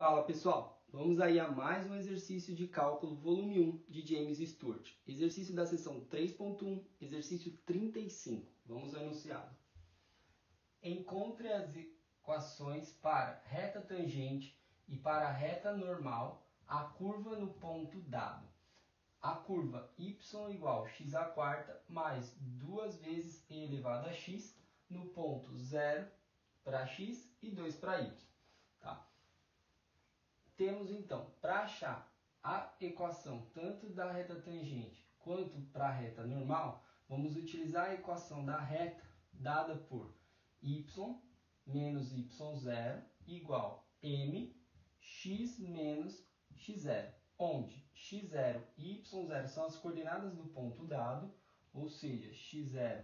Fala pessoal, vamos aí a mais um exercício de cálculo volume 1 de James Stewart. Exercício da seção 3.1, exercício 35. Vamos ao enunciado. Encontre as equações para reta tangente e para a reta normal, a curva no ponto dado. A curva y igual x a quarta mais duas vezes e elevado a x no ponto 0 para x e 2 para y. Tá? Temos então, para achar a equação tanto da reta tangente quanto para a reta normal, vamos utilizar a equação da reta dada por y menos y0 igual m x menos x0, onde x0 e y0 são as coordenadas do ponto dado, ou seja, x0,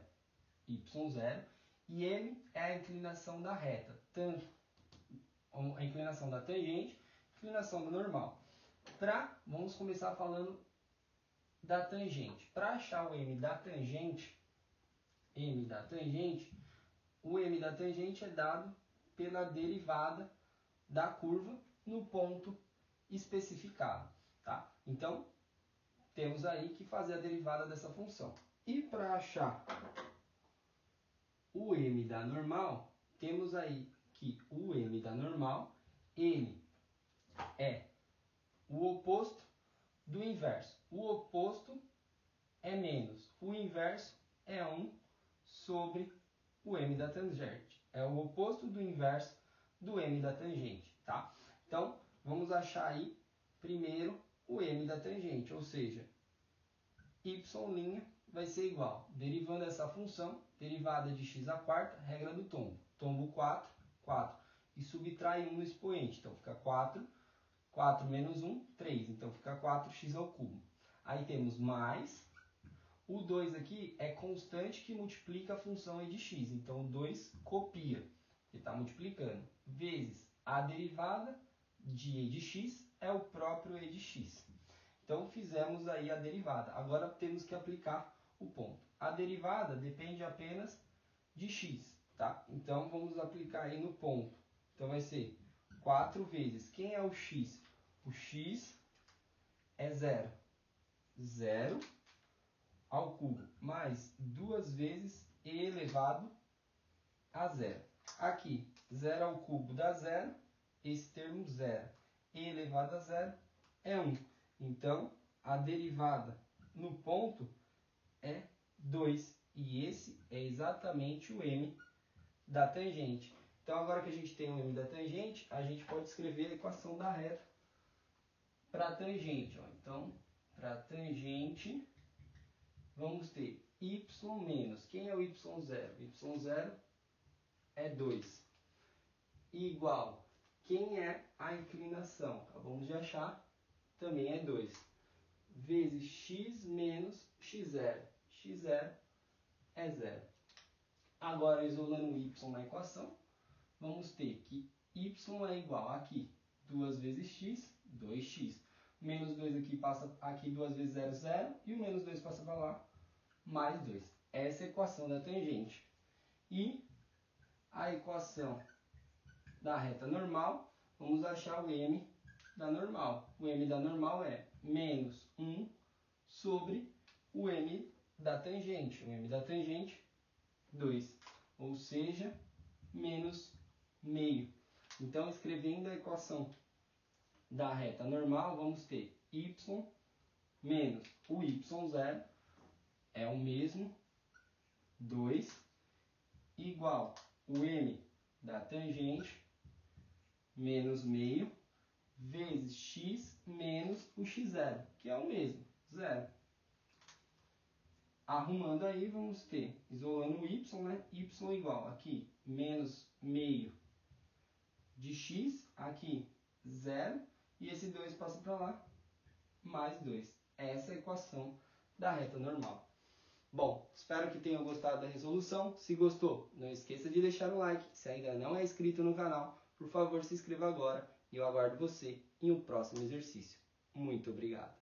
y0, e m é a inclinação da reta, tanto a inclinação da tangente inclinação do normal. Pra, vamos começar falando da tangente. Para achar o m da tangente, m da tangente, o m da tangente é dado pela derivada da curva no ponto especificado. Tá? Então, temos aí que fazer a derivada dessa função. E para achar o m da normal, temos aí que o m da normal, m é o oposto do inverso. O oposto é menos. O inverso é 1 sobre o m da tangente. É o oposto do inverso do m da tangente, tá? Então, vamos achar aí primeiro o m da tangente, ou seja, y' vai ser igual, derivando essa função, derivada de x a quarta, regra do tombo. Tombo 4, 4, e subtrai 1 no expoente, então fica 4 4 menos 1, 3. Então fica 4x ao cubo. Aí temos mais. O 2 aqui é constante que multiplica a função e de x. Então o 2 copia, que está multiplicando. Vezes a derivada de e de x é o próprio e de x. Então fizemos aí a derivada. Agora temos que aplicar o ponto. A derivada depende apenas de x. Tá? Então vamos aplicar aí no ponto. Então vai ser 4 vezes. Quem é o x? O x é zero. Zero ao cubo mais duas vezes e elevado a zero. Aqui, zero ao cubo dá zero, esse termo zero. E elevado a zero é 1. Então, a derivada no ponto é 2. E esse é exatamente o m da tangente. Então, agora que a gente tem o m da tangente, a gente pode escrever a equação da reta para tangente. Ó. Então, para tangente, vamos ter y menos. Quem é o y0? y0 é 2. Igual. Quem é a inclinação? Acabamos de achar. Também é 2. Vezes x menos x0. x0 é 0. Agora, isolando y na equação, vamos ter que y é igual aqui 2 vezes x, 2x menos 2 aqui passa aqui duas vezes 0, 0, e o menos 2 passa para lá, mais 2. Essa é a equação da tangente. E a equação da reta normal, vamos achar o m da normal. O m da normal é menos 1 sobre o m da tangente. O m da tangente, 2. Ou seja, menos meio. Então, escrevendo a equação da reta normal, vamos ter y menos o y0 é o mesmo, 2, igual o m da tangente menos meio vezes x menos o x0, que é o mesmo, zero. Arrumando aí, vamos ter, isolando o y, né? y igual aqui, menos meio de x, aqui, zero e esse 2 passa para lá, mais 2. Essa é a equação da reta normal. Bom, espero que tenham gostado da resolução. Se gostou, não esqueça de deixar o like. Se ainda não é inscrito no canal, por favor se inscreva agora. E eu aguardo você em um próximo exercício. Muito obrigado.